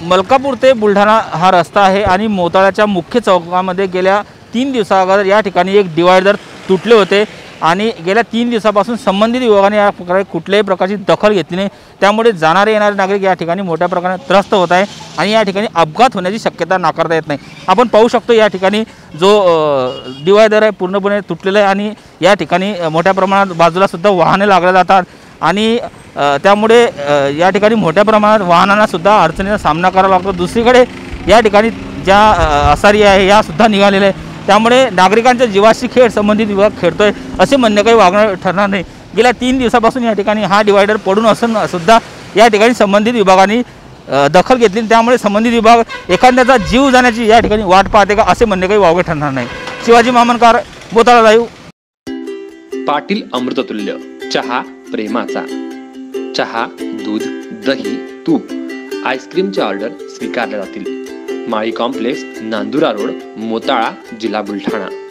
मलकापूर ते बुलढाणा हा रस्ता आहे आणि मोताळ्याच्या मुख्य चौकामध्ये गेल्या तीन दिवसाअगोदर या ठिकाणी एक डिवायडर तुटले होते आणि गेल्या तीन दिवसापासून संबंधित विभागाने या प्रकारे कुठल्याही प्रकारची दखल घेतली नाही. त्यामुळे जाणारे येणारे नागरिक या ठिकाणी मोठ्या प्रमाणात त्रस्त होत आहे आणि या ठिकाणी अपघात होण्याची शक्यता नाकारता येत नाही. आपण पाहू शकतो या ठिकाणी जो डिवायडर आहे पूर्णपणे तुटलेला आहे आणि या ठिकाणी मोठ्या प्रमाणात बाजूलासुद्धा वाहने लागल्या जातात आणि त्यामुळे या ठिकाणी मोठ्या प्रमाणात वाहनांना सुद्धा अडचणीचा सामना करावा लागतो. दुसरीकडे या ठिकाणी ज्या आसारी असारी आहे यासुद्धा निघालेल्या आहे त्यामुळे नागरिकांच्या जीवाशी खेळ संबंधित विभाग खेळतो आहे असे म्हणणे काही वागणं ठरणार नाही. गेल्या तीन दिवसापासून या ठिकाणी हा डिवायडर पडून असून सुद्धा या ठिकाणी संबंधित विभागाने दखल घेतली त्यामुळे संबंधित विभाग एखाद्याचा जीव जाण्याची या ठिकाणी वाट पाहते का असे म्हणणे काही वावगे ठरणार नाही. शिवाजी मामनकार बोताळा लाईव्ह. पाटील अमृततुल्य चहा प्रेमाचा. चहा दूध दही तूप. आईस्क्रीमच्या ऑर्डर स्वीकारल्या जातील. माळी कॉम्प्लेक्स नांदुरा रोड मोताळा जिल्हा बुलढाणा.